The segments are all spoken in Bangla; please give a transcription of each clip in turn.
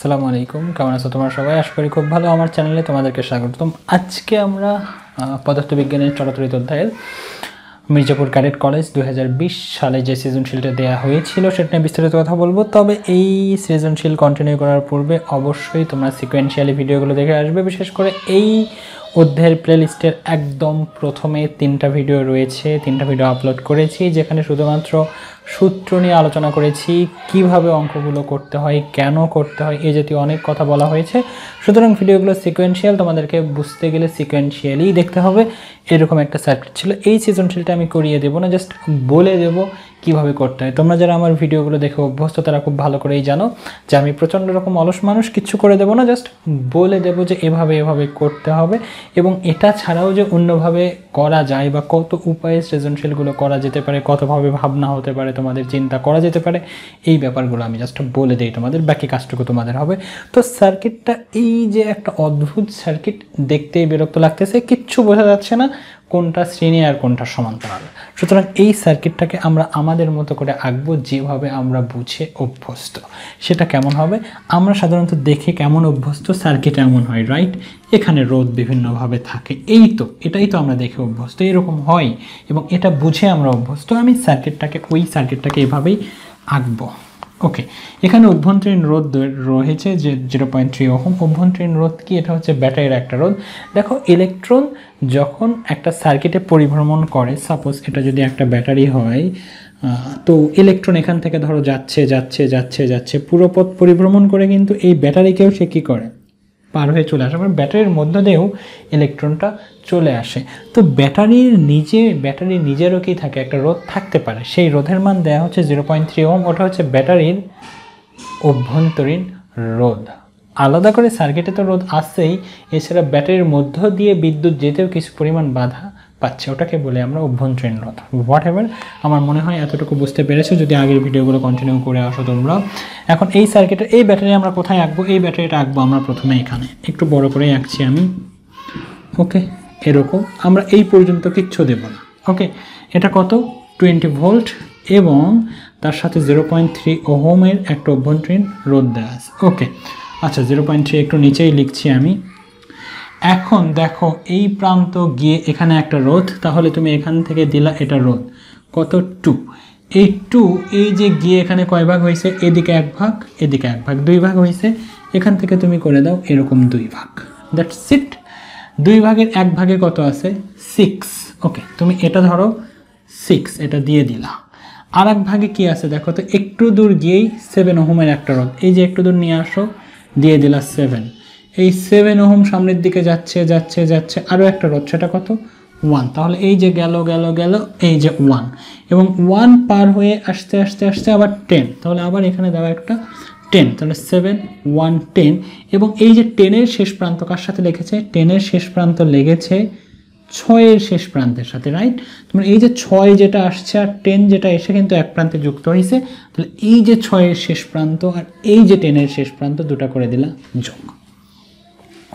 আসসালামু আলাইকুম। কেমন আছো তোমার সবাই? আশা করি খুব ভালো। আমার চ্যানেলে তোমাদেরকে স্বাগতম। আজকে আমরা পদার্থবিজ্ঞানের চলতরিত অধ্যায়ের মির্জাপুর ক্যাডেট কলেজ দু হাজার বিশ সালে যে সৃজনশীলটা দেওয়া হয়েছিল সেটা নিয়ে বিস্তারিত কথা বলব। তবে এই সৃজনশীল কন্টিনিউ করার পূর্বে অবশ্যই তোমরা সিকোয়েন্সিয়ালি ভিডিওগুলো দেখে আসবে। বিশেষ করে এই অধ্যায়ের প্লেলিস্টের একদম প্রথমে তিনটা ভিডিও রয়েছে। তিনটা ভিডিও আপলোড করেছি, যেখানে শুধুমাত্র সূত্র নিয়ে আলোচনা করেছি, কীভাবে অঙ্কগুলো করতে হয়, কেন করতে হয় এই জাতীয় অনেক কথা বলা হয়েছে। সুতরাং ভিডিওগুলো সিকোয়েন্সিয়াল তোমাদেরকে বুঝতে গেলে সিকোয়েন্সিয়ালি দেখতে হবে। এরকম একটা সার্কিট ছিল। এই সিজনশীলটা আমি করিয়ে দেবো না জাস্ট বলে দেবো কীভাবে করতে হয়। তোমরা যারা আমার ভিডিওগুলো দেখে অভ্যস্ত, তারা খুব ভালো করেই জানো যে আমি প্রচণ্ড রকম অলস মানুষ কিচ্ছু করে দেবো না জাস্ট বলে দেবো যে এভাবে এভাবে করতে হবে। এবং এটা ছাড়াও যে অন্যভাবে করা যায় বা কত উপায়ে সৃজনশীলগুলো করা যেতে পারে, কতভাবে ভাবনা হতে পারে তোমাদের চিন্তা করা যেতে পারে। এই ব্যাপারগুলো আমি জাস্ট বলে দিই তোমাদের, বাকি কাজটুকু তোমাদের হবে। তো সার্কিটটা এই যে একটা অদ্ভুত সার্কিট দেখতেই বিরক্ত লাগতেছে, কিচ্ছু বোঝা যাচ্ছে না কোনটা শ্রেণি আর কোনটা সমান্তরাল। সুতরাং এই সার্কিটটাকে আমরা আমাদের মতো করে আঁকবো যেভাবে আমরা বুঝে অভ্যস্ত। সেটা কেমন হবে? আমরা সাধারণত দেখে কেমন অভ্যস্ত, সার্কিট এমন হয় রাইট এখানে রোদ বিভিন্নভাবে থাকে। এই তো, এটাই তো আমরা দেখে অভ্যস্ত। এরকম হয় এবং এটা বুঝে আমরা অভ্যস্ত। আমি সার্কিটটাকে, ওই সার্কিটটাকে এভাবেই আঁকবো। ওকে এখানে অভ্যন্তরীণ রোধ দ- রয়েছে যে জিরো পয়েন্ট থ্রি ওহম। অভ্যন্তরীণ রোধ কি? এটা হচ্ছে ব্যাটারির একটা রোধ। দেখো ইলেকট্রন যখন একটা সার্কিটে পরিভ্রমণ করে সাপোজ এটা যদি একটা ব্যাটারি হয় তো ইলেকট্রন এখান থেকে ধরো যাচ্ছে যাচ্ছে যাচ্ছে যাচ্ছে, পুরো পথ পরিভ্রমণ করে কিন্তু এই ব্যাটারিকেও সে কী করে? পার হয়ে চলে আসে মানে ব্যাটারির মধ্য দিয়েও ইলেকট্রনটা চলে আসে। তো ব্যাটারির নিজে ব্যাটারির নিজেরও কি থাকে? একটা রোধ থাকতে পারে। সেই রোধের মান দেওয়া হচ্ছে জিরো পয়েন্ট থ্রি ওম ওটা হচ্ছে ব্যাটারির অভ্যন্তরীণ রোধ। আলাদা করে সার্কিটে তো রোধ আসছেই, এছাড়া ব্যাটারির মধ্য দিয়ে বিদ্যুৎ যেতেও কিছু পরিমাণ বাধা পাচ্ছে, ওটাকে বলে আমরা অভ্যন্তরীণ রোধ হোয়াট এভার আমার মনে হয় এতটুকু বুঝতে পেরেছ, যদি আগের ভিডিওগুলো কন্টিনিউ করে আসো তোমরা। এখন এই সার্কিটের এই ব্যাটারি আমরা কোথায় আঁকবো? এই ব্যাটারিটা আঁকবো আমরা প্রথমে এখানে। একটু বড় করেই আঁকছি আমি। ওকে এরকম। আমরা এই পর্যন্ত কিচ্ছু দেব না। ওকে এটা কত? টোয়েন্টি ভোল্ট এবং তার সাথে জিরো পয়েন্ট থ্রি ওহোমের একটা অভ্যন্তরীণ রোদ দেওয়া আছে। ওকে আচ্ছা জিরো পয়েন্ট থ্রি একটু নিচেই লিখছি আমি। এখন দেখো, এই প্রান্ত গিয়ে এখানে একটা রোধ, তাহলে তুমি এখান থেকে দিলা এটা রোধ। কত টু? এই টু, এই যে গিয়ে এখানে কয় ভাগ হয়েছে? এদিকে এক ভাগ, এদিকে এক ভাগ, দুই ভাগ হয়েছে। এখান থেকে তুমি করে দাও এরকম দুই ভাগ। দ্যাটস ইট দুই ভাগের এক ভাগে কত আছে? সিক্স ওকে তুমি এটা ধরো সিক্স এটা দিয়ে দিলা। আর এক ভাগে কি আছে? দেখো তো, একটু দূর গিয়েই সেভেন ওহমের একটা রোধ। এই যে একটু দূর নিয়ে আসো, দিয়ে দিলা সেভেন এই সেভেন ওহম সামনের দিকে যাচ্ছে যাচ্ছে যাচ্ছে। আরও একটা রোধ, সেটা কত? ওয়ান তাহলে এই যে গেল গেল গেল, এই যে ওয়ান এবং ওয়ান পার হয়ে আসতে আসতে আসতে আবার টেন তাহলে আবার এখানে দেওয়া একটা টেন তাহলে সেভেন ওয়ান টেন এবং এই যে টেনের শেষ প্রান্ত, কার সাথে লেগেছে? টেনের শেষ প্রান্ত লেগেছে ছয়ের শেষ প্রান্তের সাথে রাইট তোমার এই যে ছয় যেটা আসছে আর টেন যেটা এসে কিন্তু এক প্রান্তে যুক্ত হয়েছে তাহলে এই যে ছয়ের শেষ প্রান্ত আর এই যে টেনের শেষ প্রান্ত দুটা করে দিলাম যোগ।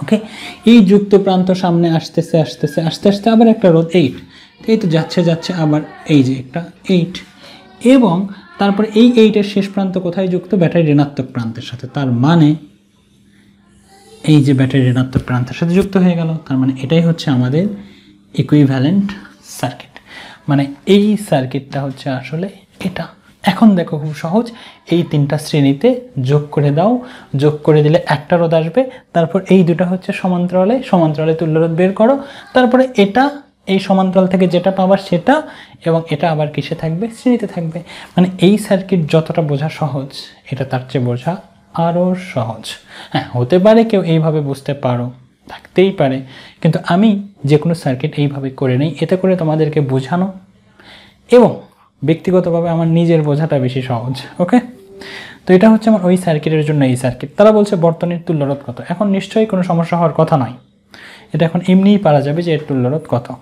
ওকে এই যুক্ত প্রান্ত সামনে আসতেছে আসতেছে, আস্তে আস্তে আবার একটা রোদ এইট এই তো যাচ্ছে যাচ্ছে, আবার এই যে একটা এইট এবং তারপরে এই এইটের শেষ প্রান্ত কোথায় যুক্ত? ব্যাটারি ঋণাত্মক প্রান্তের সাথে। তার মানে এই যে ব্যাটারি ঋণাত্মক প্রান্তের সাথে যুক্ত হয়ে গেল, তার মানে এটাই হচ্ছে আমাদের ইকুইভ্যালেন্ট সার্কিট মানে এই সার্কিটটা হচ্ছে আসলে এটা। এখন দেখো খুব সহজ, এই তিনটা শ্রেণীতে যোগ করে দাও। যোগ করে দিলে একটা রোদ আসবে, তারপর এই দুটো হচ্ছে সমান্তরালে সমান্তরালে তুল্য রোধ বের করো। তারপরে এটা, এই সমান্তরাল থেকে যেটা পাবার সেটা, এবং এটা আবার কিসে থাকবে? শ্রেণীতে থাকবে। মানে এই সার্কিট যতটা বোঝা সহজ, এটা তার চেয়ে বোঝা আরও সহজ। হ্যাঁ হতে পারে কেউ এইভাবে বুঝতে পারো, থাকতেই পারে, কিন্তু আমি যে কোনো সার্কিট এইভাবে করে নিই, এতে করে তোমাদেরকে বোঝানো। এবং ব্যক্তিগতভাবে আমার নিজের বোঝাটা বেশি সহজ ওকে তো এটা হচ্ছে আমার ওই সার্কিটের জন্য এই সার্কিট তারা বলছে বর্তনীর তুল্যরোধ কত? এখন নিশ্চয়ই কোনো সমস্যা হওয়ার কথা নয় এটা এখন এমনিই পারা যাবে যে এর তুল্যরোধ কত।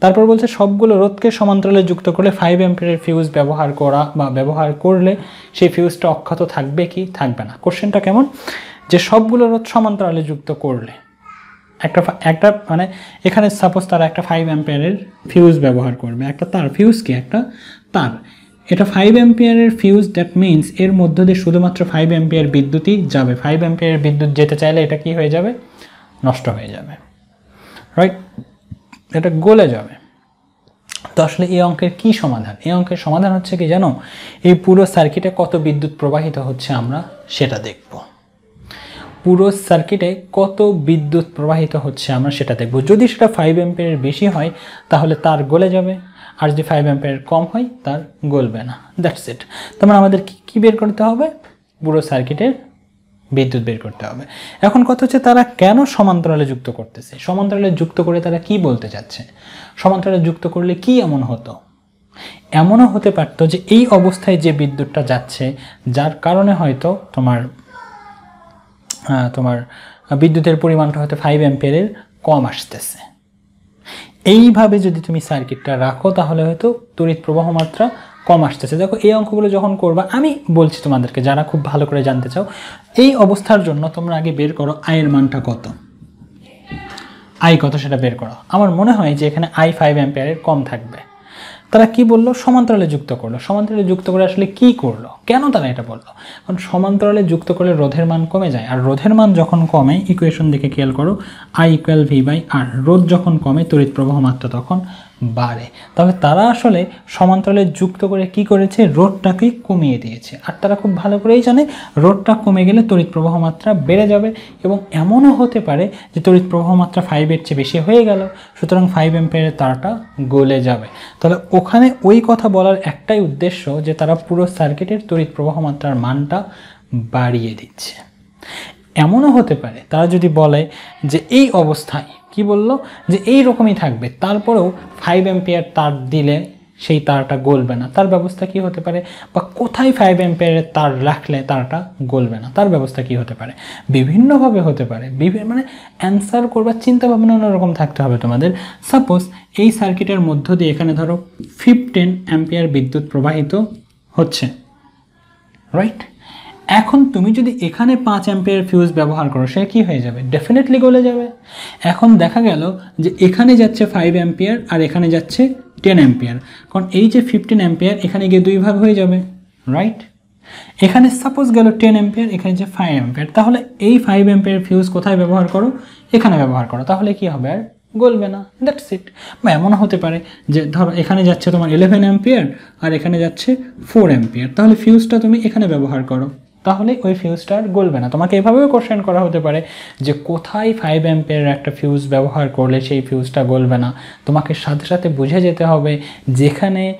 তারপর বলছে সবগুলো রোধকে সমান্তরালে যুক্ত করলে ফাইভ অ্যাম্পিয়ারের ফিউজ ব্যবহার করা বা ব্যবহার করলে সেই ফিউজটা অক্ষত থাকবে কি? থাকবে না। কোশ্চেনটা কেমন? যে সবগুলো রোধ সমান্তরালে যুক্ত করলে একটা একটা মানে এখানে সাপোজ তারা একটা ফাইভ অ্যাম্পিয়ারের ফিউজ ব্যবহার করবে। একটা তার ফিউজ কি? একটা তার। এটা ফাইভ অ্যাম্পিয়ারের ফিউজ দ্যাট মিন্স এর মধ্য দিয়ে শুধুমাত্র ফাইভ অ্যাম্পিয়ার বিদ্যুৎই যাবে। ফাইভ অ্যাম্পিয়ার বিদ্যুৎ যেতে চাইলে এটা কি হয়ে যাবে? নষ্ট হয়ে যাবে। রাইট এটা গলে যাবে। তো আসলে এই অঙ্কের কি সমাধান? এই অঙ্কের সমাধান হচ্ছে কি জানো? এই পুরো সার্কিটে কত বিদ্যুৎ প্রবাহিত হচ্ছে আমরা সেটা দেখব। পুরো সার্কিটে কত বিদ্যুৎ প্রবাহিত হচ্ছে আমরা সেটা দেখব। যদি সেটা ফাইভ অ্যাম্পিয়ারের বেশি হয়, তাহলে তার গলে যাবে। আর যদি ফাইভ অ্যাম্পিয়ার কম হয়, তার গলবে না। দ্যাটস ইট তার মানে আমাদের কি, কী বের করতে হবে? পুরো সার্কিটের বিদ্যুৎ বের করতে হবে। এখন কথা হচ্ছে তারা কেন সমান্তরালে যুক্ত করতেছে? সমান্তরালে যুক্ত করে তারা কি বলতে চাচ্ছে? সমান্তরালে যুক্ত করলে কি এমন হতো? এমনও হতে পারতো যে এই অবস্থায় যে বিদ্যুৎটা যাচ্ছে, যার কারণে হয়তো তোমার তোমার বিদ্যুতের পরিমাণটা হয়তো ফাইভ অ্যাম্পিয়ারের কম আসতেছে। এইভাবে যদি তুমি সার্কিটটা রাখো, তাহলে হয়তো তড়িৎ প্রবাহ মাত্রা কম আসতেছে। দেখো, এই অঙ্কগুলো যখন করবা, আমি বলছি তোমাদেরকে, যারা খুব ভালো করে জানতে চাও, এই অবস্থার জন্য তোমরা আগে বের করো আয়ের মানটা কত। আই কত সেটা বের করো। আমার মনে হয় যে এখানে আই ফাইভ অ্যাম্পিয়ারের কম থাকবে। তারা কি বলল? সমান্তরালে যুক্ত করল। সমান্তরালে যুক্ত করে আসলে কি করল? কেন তারা এটা বলল? কারণ সমান্তরালে যুক্ত করলে রোধের মান কমে যায়। আর রোধের মান যখন কমে ইকুয়েশন দেখে খেয়াল করো I equal V by R রোধ যখন কমে, তড়িৎ প্রবাহ মাত্রা তখন বাড়ে। তবে তারা আসলে সমান্তরালে যুক্ত করে কি করেছে? রোধটাকে কমিয়ে দিয়েছে। আর তারা খুব ভালো করেই জানে, রোধটা কমে গেলে তড়িৎ প্রবাহ মাত্রা বেড়ে যাবে এবং এমনও হতে পারে যে তড়িৎ প্রবাহ মাত্রা ফাইভের চেয়ে বেশি হয়ে গেল। সুতরাং ফাইভ এম্পিয়ারের তারটা গলে যাবে। তাহলে ওখানে ওই কথা বলার একটাই উদ্দেশ্য যে তারা পুরো সার্কিটের তড়িৎ প্রবাহ মাত্রার মানটা বাড়িয়ে দিচ্ছে। এমনও হতে পারে, তারা যদি বলে যে এই অবস্থায়, কি বলল? যে এই রকমই থাকবে, তারপরেও ফাইভ এম্পিয়ার তার দিলে সেই তারটা গলবে না। তার ব্যবস্থা কি হতে পারে? বা কোথায় ফাইভ এম্পিয়ারের তার রাখলে তারটা গলবে না? তার ব্যবস্থা কি হতে পারে? বিভিন্নভাবে হতে পারে। বিভিন্ন মানে অ্যান্সার করবার চিন্তা ভাবনা অন্যরকম থাকতে হবে তোমাদের। সাপোজ এই সার্কিটের মধ্য দিয়ে এখানে ধরো ফিফটিন অ্যাম্পিয়ার বিদ্যুৎ প্রবাহিত হচ্ছে। রাইট এখন তুমি যদি এখানে পাঁচ অ্যাম্পিয়ার ফিউজ ব্যবহার করো, সে কী হয়ে যাবে? ডেফিনেটলি গলে যাবে। এখন দেখা গেল যে এখানে যাচ্ছে ফাইভ অ্যাম্পিয়ার আর এখানে যাচ্ছে টেন অ্যাম্পিয়ার কারণ এই যে ফিফটিন অ্যাম্পিয়ার এখানে গিয়ে দুই ভাগ হয়ে যাবে রাইট এখানে সাপোজ গেল টেন অ্যাম্পিয়ার এখানে যে ফাইভ অ্যাম্পিয়ার তাহলে এই ফাইভ অ্যাম্পিয়ার ফিউজ কোথায় ব্যবহার করো? এখানে ব্যবহার করো। তাহলে কি হবে? আর গলবে না। দ্যাটস ইট বা এমনও হতে পারে যে ধরো, এখানে যাচ্ছে তোমার ইলেভেন অ্যাম্পিয়ার আর এখানে যাচ্ছে ফোর অ্যাম্পিয়ার তাহলে ফিউজটা তুমি এখানে ব্যবহার করো। তাহলে ওই ফিউজটা আর গলবে না। তোমাকে এভাবেও কোশ্চেন করা হতে পারে যে কোথায় ফাইভ অ্যাম্পের একটা ফিউজ ব্যবহার করলে সেই ফিউজটা গলবে না? তোমাকে সাথে সাথে বুঝে যেতে হবে যেখানে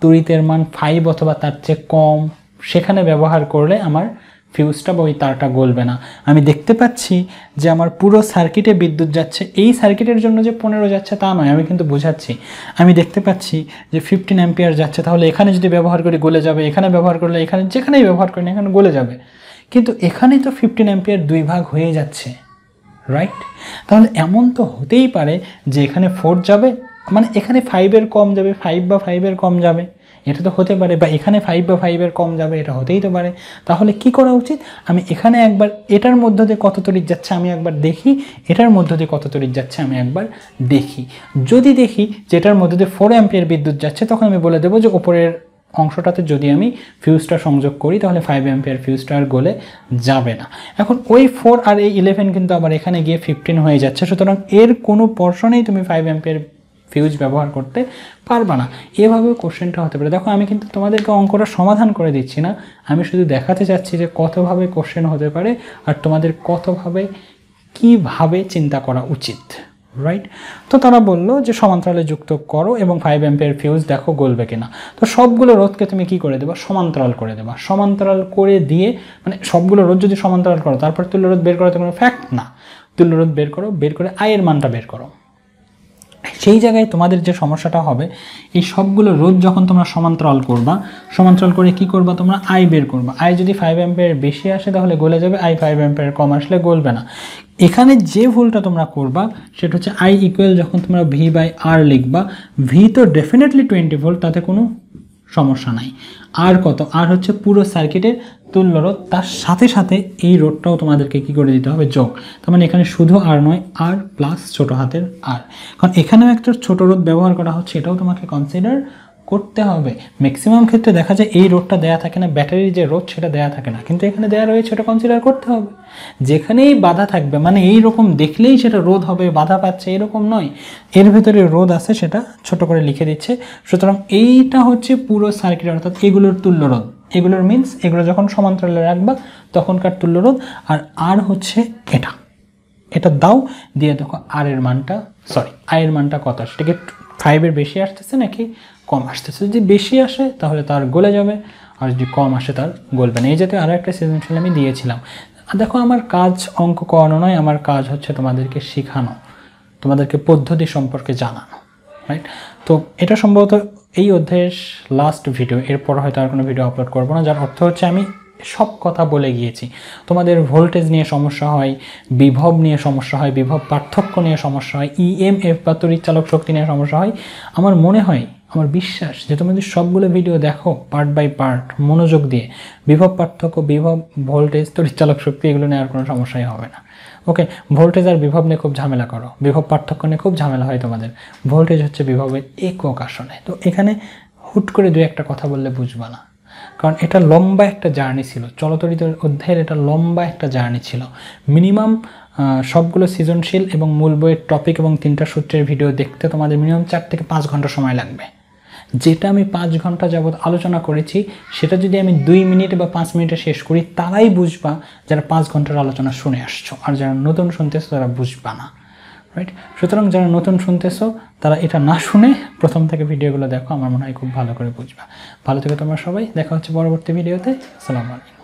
তড়িতের মান ফাইভ অথবা তার চেয়ে কম, সেখানে ব্যবহার করলে আমার ফিউজটা বা ওই তারটা গলবে না। আমি দেখতে পাচ্ছি যে আমার পুরো সার্কিটে বিদ্যুৎ যাচ্ছে। এই সার্কিটের জন্য যে পনেরো যাচ্ছে তা নয়, আমি কিন্তু বোঝাচ্ছি। আমি দেখতে পাচ্ছি যে ফিফটিন অ্যাম্পিয়ার যাচ্ছে, তাহলে এখানে যদি ব্যবহার করি গলে যাবে, এখানে ব্যবহার করলে এখানে যেখানেই ব্যবহার করি এখানে গলে যাবে। কিন্তু এখানেই তো ফিফটিন অ্যাম্পিয়ার দুই ভাগ হয়ে যাচ্ছে রাইট তাহলে এমন তো হতেই পারে যে এখানে ফোর যাবে মানে এখানে ফাইভের কম যাবে ফাইভ বা ফাইভের কম যাবে। এটা তো হতে পারে, বা এখানে ফাইভ বা ফাইভের কম যাবে, এটা হতেই তো পারে। তাহলে কি করা উচিত? আমি এখানে একবার, এটার মধ্য দিয়ে কত তড়িৎ যাচ্ছে আমি একবার দেখি, এটার মধ্য দিয়ে কত তড়িৎ যাচ্ছে আমি একবার দেখি। যদি দেখি যে এটার মধ্য দিয়ে ফোর অ্যাম্পিয়ার বিদ্যুৎ যাচ্ছে, তখন আমি বলে দেবো যে ওপরের অংশটাতে যদি আমি ফিউজটা সংযোগ করি, তাহলে ফাইভ অ্যাম্পিয়ার ফিউজটা আর গলে যাবে না। এখন ওই ফোর আর এই ইলেভেন কিন্তু আবার এখানে গিয়ে ফিফটিন হয়ে যাচ্ছে। সুতরাং এর কোনো পর্শনেই তুমি ফাইভ অ্যাম্পিয়ার ফিউজ ব্যবহার করতে পারবা না। এভাবেও কোশ্চেনটা হতে পারে। দেখো, আমি কিন্তু তোমাদেরকে অঙ্কটা সমাধান করে দিচ্ছি না। আমি শুধু দেখাতে চাচ্ছি যে কতভাবে কোশ্চেন হতে পারে আর তোমাদের কতভাবে, কীভাবে চিন্তা করা উচিত রাইট তো তারা বলল যে সমান্তরালে যুক্ত করো এবং ফাইভ অ্যাম্পিয়ার ফিউজ দেখো গলবে কিনা। তো সবগুলো রোধকে তুমি কি করে দেবা? সমান্তরাল করে দেবা। সমান্তরাল করে দিয়ে মানে সবগুলো রোধ যদি সমান্তরাল করো, তারপর তুল্য রোধ বের করা, তো কোনো ফ্যাক্ট না। তুল্য রোধ বের করো, বের করে আয়ের মানটা বের করো। সেই জায়গায় তোমাদের যে সমস্যাটা হবে, এই সবগুলো রোধ যখন তোমরা সমান্তরাল করবা, সমান্তরাল করে কি করবা তোমরা? আই বের করবা। আই যদি ফাইভ অ্যাম্পের বেশি আসে তাহলে গলে যাবে আই ফাইভ অ্যাম্পের কম আসলে গলবে না। এখানে যে ভুলটা তোমরা করবা, সেটা হচ্ছে আই ইকুয়াল যখন তোমরা ভি বাই আর লিখবা ভি তো ডেফিনেটলি টোয়েন্টি ভোল্ট তাতে কোনো সমস্যা নাই। আর কত? আর হচ্ছে পুরো সার্কিটের তুল্য রোধ তার সাথে সাথে এই রোধটাও তোমাদেরকে কি করে দিতে হবে? যোগ। তার মানে এখানে শুধু আর নয়, আর প্লাস ছোট হাতের আর। কারণ এখানেও একটা ছোট রোধ ব্যবহার করা হচ্ছে, এটাও তোমাকে কনসিডার করতে হবে। ম্যাক্সিমাম ক্ষেত্রে দেখা যায় এই রোডটা দেয়া থাকে না ব্যাটারির যে রোড সেটা দেয়া থাকে না। কিন্তু এখানে দেয়া রয়েছে ওটা কনসিডার করতে হবে। যেখানেই বাধা থাকবে মানে এই রকম দেখলেই সেটা রোধ হবে, বাধা পাচ্ছে, এরকম নয়। এর ভেতরে রোধ আছে সেটা ছোট করে লিখে দিচ্ছে। সুতরাং এইটা হচ্ছে পুরো সার্কিট অর্থাৎ এগুলোর তুল্য রোধ। এগুলোর মিন্স এগুলো যখন সমান্তরালে রাখবা, তখনকার তুল্য রোধ। আর আর হচ্ছে এটা। এটা দাও, দিয়ে দেখো আর এর মানটা সরি আয়ের মানটা কত? সেটাকে ফাইভের বেশি আসতেছে নাকি? কম আসতেছে যদি বেশি আসে, তাহলে তার গলে যাবে। আর যদি কম আসে, তার গলবে না। এই জাতীয় আরও একটা সৃজনশীল আমি দিয়েছিলাম। দেখো, আমার কাজ অঙ্ক করানো নয়, আমার কাজ হচ্ছে তোমাদেরকে শেখানো, তোমাদেরকে পদ্ধতি সম্পর্কে জানানো রাইট তো এটা সম্ভবত এই অধ্যায়ের লাস্ট ভিডিও এরপর হয়তো আর কোনো ভিডিও আপলোড করব না, যার অর্থ হচ্ছে আমি সব কথা বলে গিয়েছি। তোমাদের ভোল্টেজ নিয়ে সমস্যা হয়, বিভব নিয়ে সমস্যা হয়, বিভব পার্থক্য নিয়ে সমস্যা হয় ইএমএফ বা তড়িৎ চালক শক্তি নিয়ে সমস্যা হয়। আমার মনে হয় আমার বিশ্বাস যে তুমি যদি সবগুলো ভিডিও দেখো পার্ট বাই পার্ট মনোযোগ দিয়ে, বিভব পার্থক্য, বিভব ভোল্টেজ তড়িৎ চালক শক্তি, এগুলো নিয়ে আর কোনো সমস্যাই হবে না। ওকে ভোল্টেজ আর বিভব নিয়ে খুব ঝামেলা করো। বিভব পার্থক্য নিয়ে খুব ঝামেলা হয় তোমাদের। ভোল্টেজ হচ্ছে বিভবের একক আসনে। তো এখানে হুট করে দু একটা কথা বললে বুঝবা না। কারণ এটা লম্বা একটা জার্নি ছিল। চলতরিত অধ্যায়ের এটা লম্বা একটা জার্নি ছিল। মিনিমাম সবগুলো সৃজনশীল এবং মূল বইয়ের টপিক এবং তিনটা সূত্রের ভিডিও দেখতে তোমাদের মিনিমাম চার থেকে পাঁচ ঘণ্টা সময় লাগবে। যেটা আমি পাঁচ ঘণ্টা যাবৎ আলোচনা করেছি, সেটা যদি আমি দুই মিনিট বা পাঁচ মিনিটে শেষ করি, তারাই বুঝবা যারা পাঁচ ঘণ্টার আলোচনা শুনে আসছো আর যারা নতুন শুনতেছো, তারা বুঝবা না। রাইট সুতরাং যারা নতুন শুনতেছো, তারা এটা না শুনে প্রথম থেকে ভিডিওগুলো দেখো, আমার মনে হয় খুব ভালো করে বুঝবা। ভালো থেকে তোমরা সবাই, দেখা হচ্ছে পরবর্তী ভিডিওতে। সালাম আলাইকুম।